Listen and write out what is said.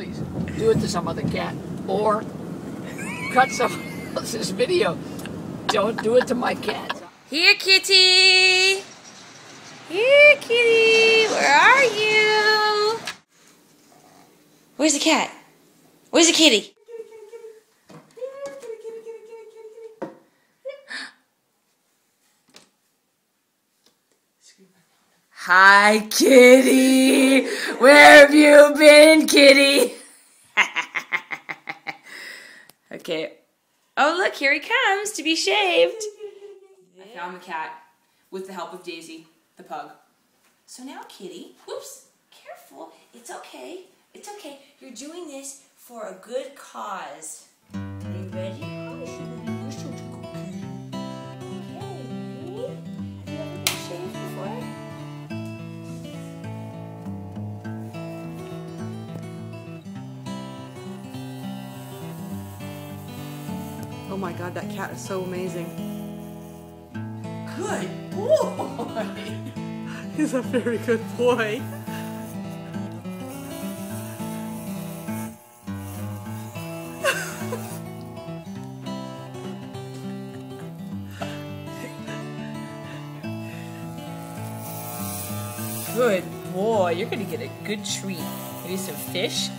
please do it to some other cat or cut someone else's video. Don't do it to my cat. Here, kitty. Here, kitty. Where are you? Where's the cat? Where's the kitty? Hi, kitty. Where have you been, kitty? okay. Oh, look, here he comes to be shaved. I found the cat with the help of Daisy, the pug. So now, kitty, whoops, careful. It's okay. It's okay. You're doing this for a good cause. Are you ready? Oh my god, that cat is so amazing. Good boy. He's a very good boy. Good boy. You're gonna get a good treat. Maybe some fish.